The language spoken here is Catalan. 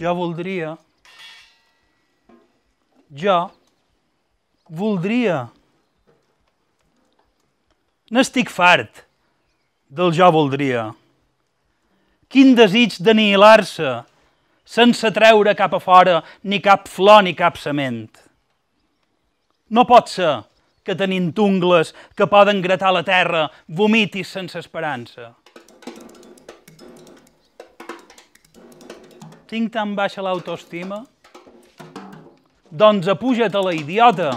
Jo voldria... Jo voldria... N'estic fart del jo voldria. Quin desig d'anihilar-se sense treure cap a fora ni cap flor ni cap sement. No pot ser que tenint ungles que poden gratar la terra vomitis sense esperança. Tinc tan baixa l'autoestima? Doncs apuja't a la idiota.